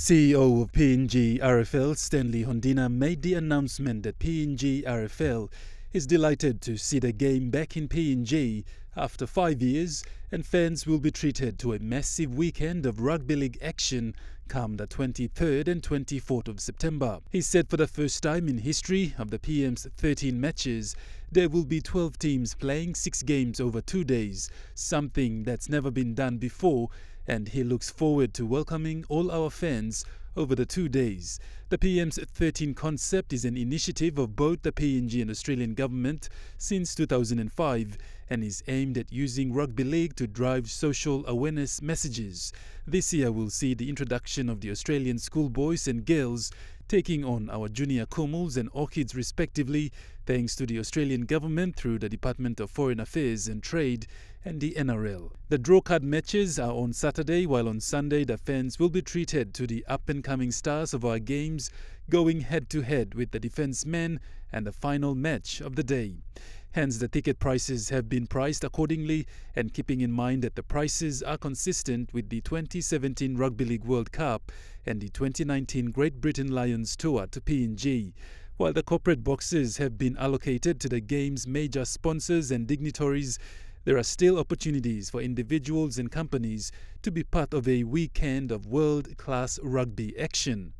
CEO of PNG RFL, Stanley Hondina, made the announcement that PNG RFL is delighted to see the game back in PNG after five years, and fans will be treated to a massive weekend of rugby league action come the 23rd and 24th of September. He said for the first time in history of the PM's 13 matches, there will be 12 teams playing six games over two days, something that's never been done before and he looks forward to welcoming all our fans over the two days. The PM's 13 concept is an initiative of both the PNG and Australian government since 2005 and is aimed at using rugby league to drive social awareness messages. This year we'll see the introduction of the Australian schoolboys and girls taking on our junior Kumuls and Orchids respectively, thanks to the Australian government through the Department of Foreign Affairs and Trade and the NRL. The draw card matches are on Saturday, while on Sunday the fans will be treated to the up and coming stars of our games, going head to head with the defence men and the final match of the day. Hence, the ticket prices have been priced accordingly and keeping in mind that the prices are consistent with the 2017 Rugby League World Cup and the 2019 Great Britain Lions Tour to PNG. While the corporate boxes have been allocated to the game's major sponsors and dignitaries, there are still opportunities for individuals and companies to be part of a weekend of world class rugby action.